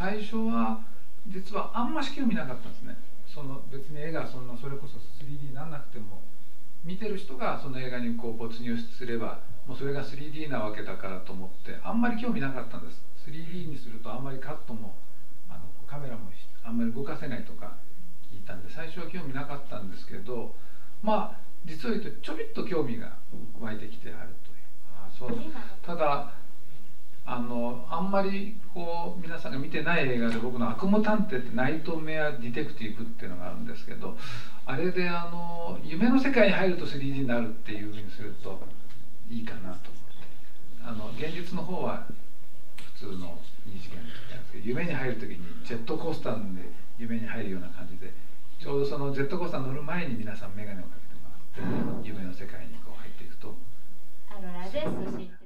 最初は実はあんまし興味なかったんですね。その別に絵がそんなそれこそ 3D になんなくても見てる人がその映画にこう没入すればもうそれが 3D なわけだからと思ってあんまり興味なかったんです。3D にするとあんまりカットもあのカメラもあんまり動かせないとか聞いたんで最初は興味なかったんですけどまあ実を言うとちょびっと興味が湧いてきてあるという。あそう。ただんまりこう皆さんが見てない映画で僕の「悪夢探偵」ってナイトメア・ディテクティブっていうのがあるんですけどあれであの夢の世界に入ると 3D になるっていうふうにするといいかなとあの現実の方は普通の二次元なんですけど夢に入る時にジェットコースターで夢に入るような感じでちょうどそのジェットコースター乗る前に皆さん眼鏡をかけてもらって夢の世界にこう入っていくと。